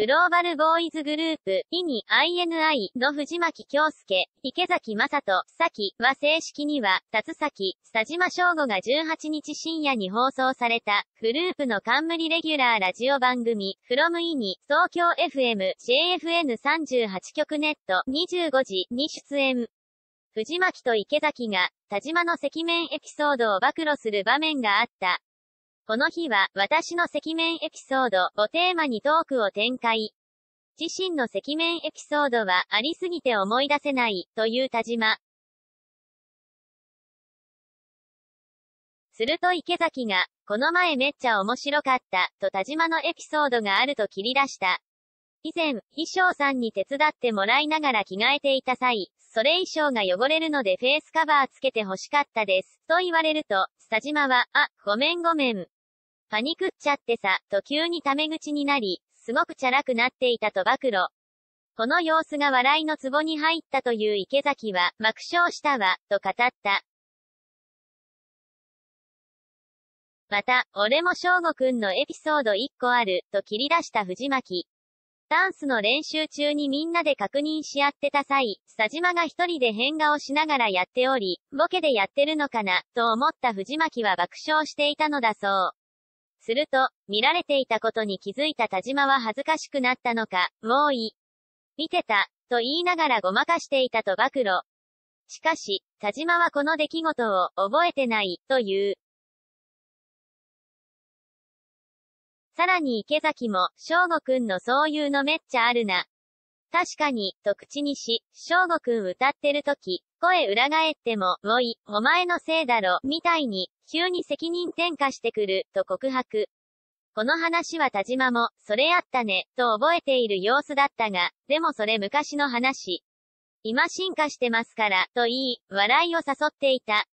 グローバルボーイズグループ、イニ、INI の藤巻京介、池崎正人、崎は正式には、達崎、佐島翔吾が18日深夜に放送された、グループの冠レギュラーラジオ番組、from イニ、東京 FM、JFN38 局ネット、25時に出演。藤巻と池崎が、田島の赤面エピソードを暴露する場面があった。この日は、私の赤面エピソードをテーマにトークを展開。自身の赤面エピソードはありすぎて思い出せない、という田島。すると池崎が、この前めっちゃ面白かった、と田島のエピソードがあると切り出した。以前、衣装さんに手伝ってもらいながら着替えていた際、それ衣装が汚れるのでフェイスカバーつけて欲しかったです。と言われると、田島は、あ、ごめんごめん。パニクっちゃってさ、と急にタメ口になり、すごくチャラくなっていたと暴露。この様子が笑いの壺に入ったという池崎は、爆笑したわ、と語った。また、俺も翔吾くんのエピソード1個ある、と切り出した藤巻。ダンスの練習中にみんなで確認し合ってた際、佐島が一人で変顔しながらやっており、ボケでやってるのかな、と思った藤巻は爆笑していたのだそう。すると、見られていたことに気づいた田島は恥ずかしくなったのか、もういい。見てた、と言いながらごまかしていたと暴露。しかし、田島はこの出来事を覚えてない、という。さらに池崎も、翔吾くんのそういうのめっちゃあるな。確かに、と口にし、翔吾くん歌ってる時、声裏返っても、おい、お前のせいだろ、みたいに、急に責任転嫁してくる、と告白。この話は田島も、それあったね、と覚えている様子だったが、でもそれ昔の話。今進化してますから、と言い、笑いを誘っていた。